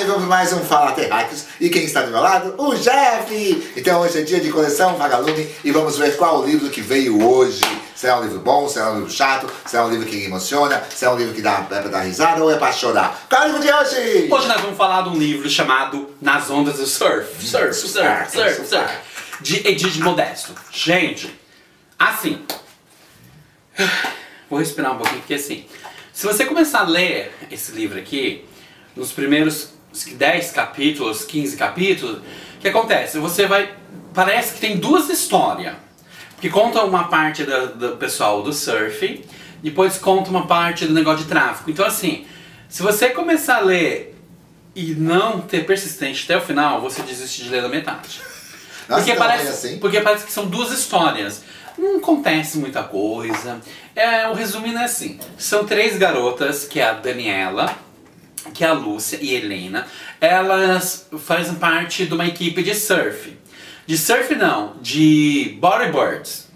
chegamos mais um Fala Terráqueos e quem está do meu lado? O Jeff! Então hoje é dia de coleção Vagalume e vamos ver qual o livro que veio hoje. Será um livro bom, será um livro chato, será um livro que emociona, será um livro que dá é pra dar risada ou é pra chorar? Qual é o livro de hoje? Hoje nós vamos falar de um livro chamado Nas Ondas do Surf. Surf, surf, surf, surf. surf. De Edith Modesto. Gente, assim. Vou respirar um pouquinho, porque assim. Se você começar a ler esse livro aqui, nos primeiros 10 capítulos, 15 capítulos, o que acontece? Você vai. Parece que tem duas histórias. Que conta uma parte do, do pessoal do surf, depois conta uma parte do negócio de tráfico. Então, assim, se você começar a ler e não ter persistente até o final, você desiste de ler da metade. Nossa, porque, então parece, é assim? porque parece que são duas histórias. Não acontece muita coisa. É, o resumindo é assim: são três garotas, que é a Daniela, que é a Lúcia e a Helena. Elas fazem parte de uma equipe de surf. De surf não, de bodyboards.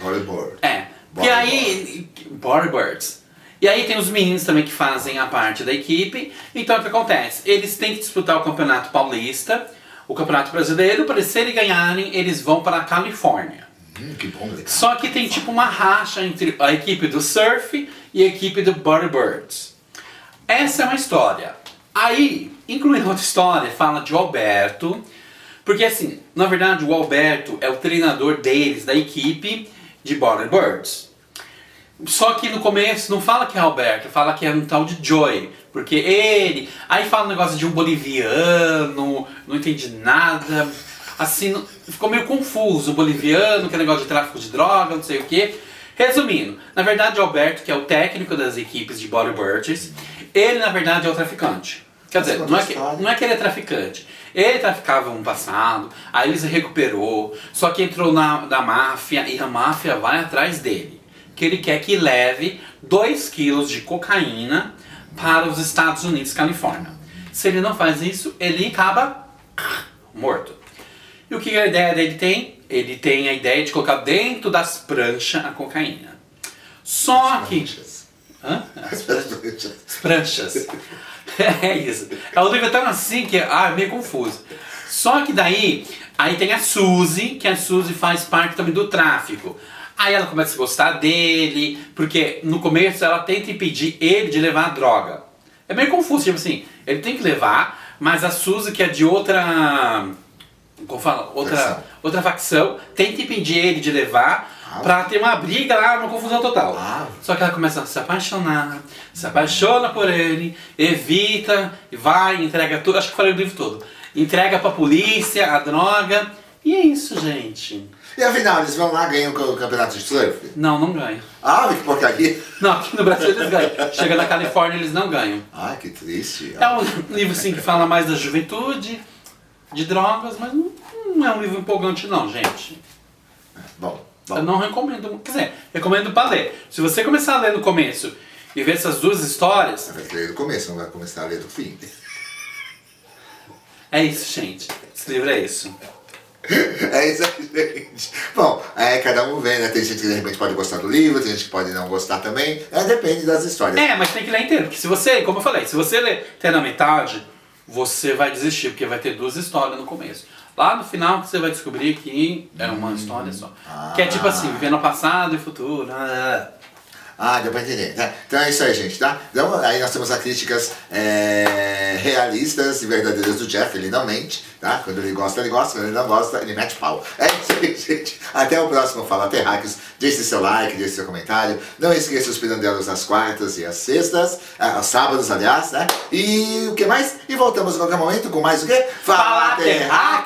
Bodyboard. É. Porque aí. Bodyboards. E aí tem os meninos também que fazem a parte da equipe. Então o que acontece? Eles têm que disputar o Campeonato Paulista, o Campeonato Brasileiro, para se eles ganharem, eles vão para a Califórnia. Hum, que bom, legal. Só que tem tipo uma racha entre a equipe do surf e a equipe do Bodyboards. Essa é uma história. Aí, incluindo outra história, fala de Alberto. Porque assim, na verdade o Alberto é o treinador deles, da equipe de Bodyboards. Só que no começo não fala que é Alberto, fala que é um tal de Joy. Porque ele. Aí fala um negócio de um boliviano, não entendi nada. Assim, ficou meio confuso. O boliviano, que é negócio de tráfico de droga, não sei o quê. Resumindo, na verdade o Alberto, que é o técnico das equipes de bodyboarders, ele na verdade é o traficante. Quer dizer, não é, que, história. não é que ele é traficante. Ele traficava no passado, aí ele se recuperou, só que entrou na da máfia e a máfia vai atrás dele. Que ele quer que leve 2 quilos de cocaína para os Estados Unidos, Califórnia. Se ele não faz isso, ele acaba morto. E o que a ideia dele tem? Ele tem a ideia de colocar dentro das pranchas a cocaína. Só que. Hã? As pranchas. As pranchas. É isso. É um livro tão assim que ah, é meio confuso. Só que daí, aí tem a Suzy, que a Suzy faz parte também do tráfico. Aí ela começa a gostar dele, porque no começo ela tenta impedir ele de levar a droga. É meio confuso, tipo assim, ele tem que levar, mas a Suzy, que é de outra. Como fala? Outra Facção. outra facção, tenta impedir ele de levar Ah. pra ter uma briga lá, uma confusão total. Ah. Só que ela começa a se apaixonar, se apaixona por ele, evita, vai, entrega tudo. Acho que falei o livro todo. Entrega pra polícia a droga. E é isso, gente. E afinal, eles vão lá ganham o campeonato de surf? Não, não ganha. Ah, que porcaria. Não, aqui no Brasil eles ganham. Chega na Califórnia eles não ganham. Ai, que triste. É um livro assim que fala mais da juventude, de drogas, mas não, não é um livro empolgante não, gente. Bom, Eu bom. não recomendo. Quer dizer, recomendo pra ler. Se você começar a ler no começo e ver essas duas histórias, vai ler do começo, não vai começar a ler do fim. é isso, gente. Esse livro é isso. É isso aí, gente. Bom, é, cada um vê, né? Tem gente que de repente pode gostar do livro, tem gente que pode não gostar também. É, depende das histórias. É, mas tem que ler inteiro, porque se você, como eu falei, se você ler até na metade, você vai desistir, porque vai ter duas histórias no começo. Lá no final você vai descobrir que é uma história só. Que é tipo assim, viver no passado e futuro. ah, Ah, deu pra entender, tá? Então é isso aí, gente, tá? Então aí nós temos as críticas é, realistas e verdadeiras do Jeff, ele não mente, tá? Quando ele gosta, ele gosta, quando ele não gosta, ele mete pau. É isso aí, gente. Até o próximo Fala Terráqueos. Deixe seu like, deixe seu comentário. Não esqueça os pirandelos nas quartas e às sextas, ah, aos sábados, aliás, né? E o que mais? E voltamos a qualquer momento com mais o quê? Fala Terráqueos!